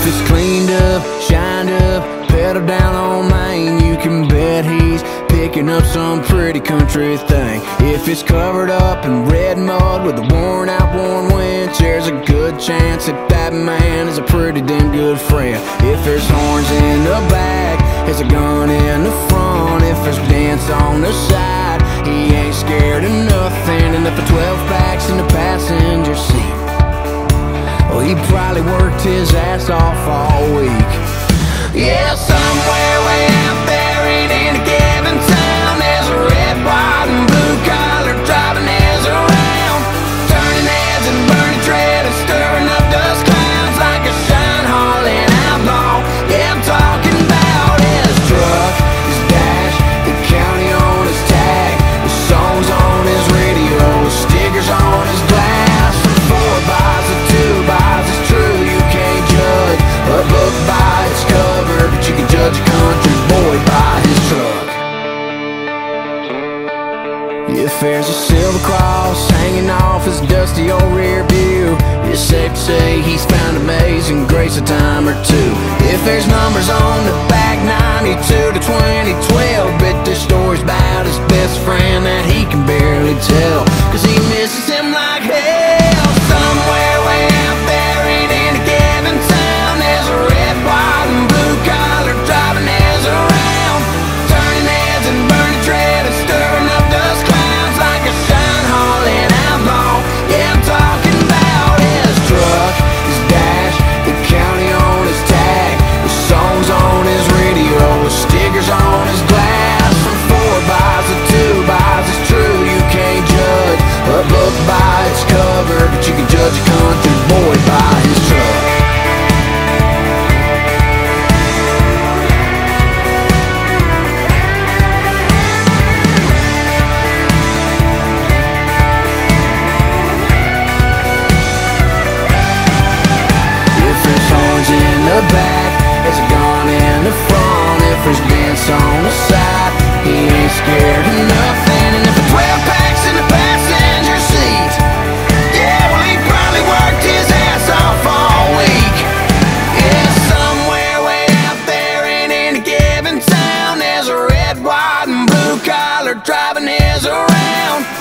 If it's cleaned up, shined up, pedal down on Main, you can bet he's picking up some pretty country thing. If it's covered up in red mud with a worn out, worn winch, there's a good chance that that man is a pretty damn good friend. If there's horns in the back, there's a gun in the front. If there's dents on the side, he ain't scared of nothing. And if a 12 pack's in the passenger seat, well, he probably worked his ass off all week. Yeah, somewhere dusty old rear view, it's safe to say he's found amazing grace a time or two. If there's numbers on the back 92 to 2012, bet there's stories about his best friend that he can barely tell. driving his around.